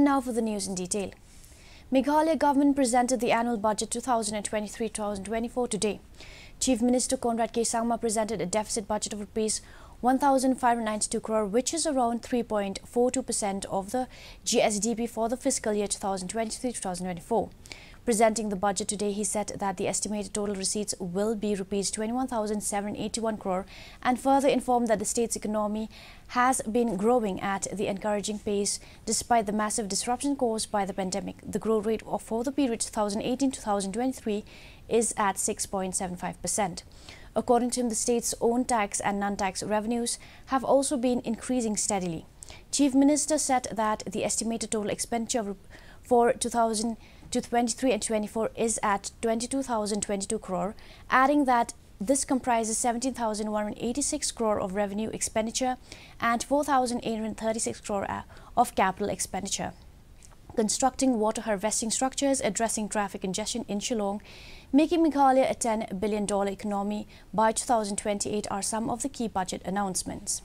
And now for the news in detail. Meghalaya government presented the annual budget 2023-2024 today. Chief Minister Conrad K. Sangma presented a deficit budget of rupees 1,592 crore, which is around 3.42% of the GSDP for the fiscal year 2023-2024. Presenting the budget today, he said that the estimated total receipts will be rupees 21,781 crore and further informed that the state's economy has been growing at the encouraging pace despite the massive disruption caused by the pandemic. The growth rate for the period 2018-2023 is at 6.75%. According to him, the state's own tax and non-tax revenues have also been increasing steadily. Chief Minister said that the estimated total expenditure for 2000 to 23 and 24 is at 22,022 crore, adding that this comprises 17,186 crore of revenue expenditure and 4,836 crore uh, of capital expenditure. Constructing water harvesting structures, addressing traffic congestion in Shillong, making Meghalaya a $10 billion economy by 2028 are some of the key budget announcements.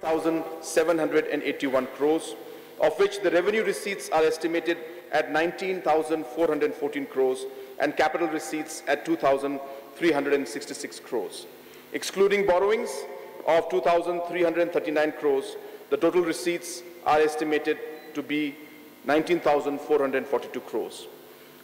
1,781 crores, of which the revenue receipts are estimated at 19,414 crores and capital receipts at 2,366 crores. Excluding borrowings of 2,339 crores, the total receipts are estimated to be 19,442 crores.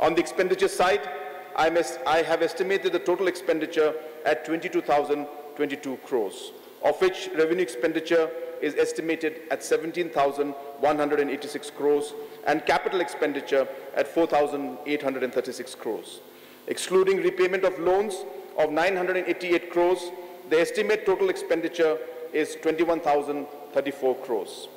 On the expenditure side, I have estimated the total expenditure at 22,022 crores, of which revenue expenditure is estimated at 17,186 crores and capital expenditure at 4,836 crores. Excluding repayment of loans of 988 crores, the estimate total expenditure is 21,034 crores.